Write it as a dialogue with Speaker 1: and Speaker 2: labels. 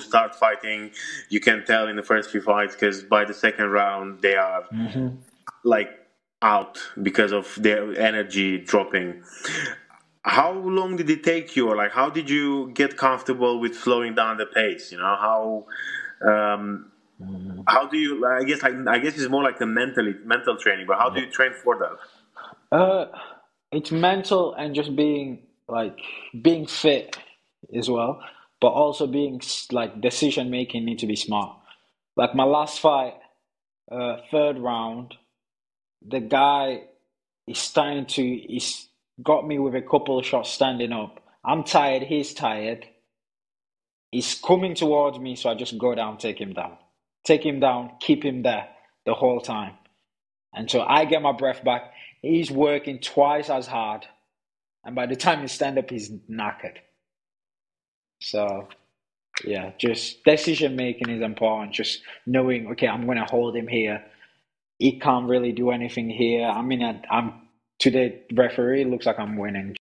Speaker 1: start fighting, you can tell in the first few fights because by the second round they are
Speaker 2: Mm-hmm.
Speaker 1: like out because of their energy dropping. How long did it take you, or like how did you get comfortable with slowing down the pace? You know how. Um, how do you? I guess like I guess it's more like a mentally mental training, but how do you train for that?
Speaker 2: Uh, it's mental and just being like being fit as well, but also being like decision making need to be smart. Like my last fight, uh, third round, the guy is starting to he's got me with a couple of shots standing up. I'm tired, he's tired. He's coming towards me, so I just go down, take him down. Take him down, keep him there the whole time. And so I get my breath back. He's working twice as hard. And by the time he stand up, he's knackered. So, yeah, just decision making is important. Just knowing, okay, I'm to hold him here. He can't really do anything here. I mean, I, I'm to the referee, it looks like I'm winning.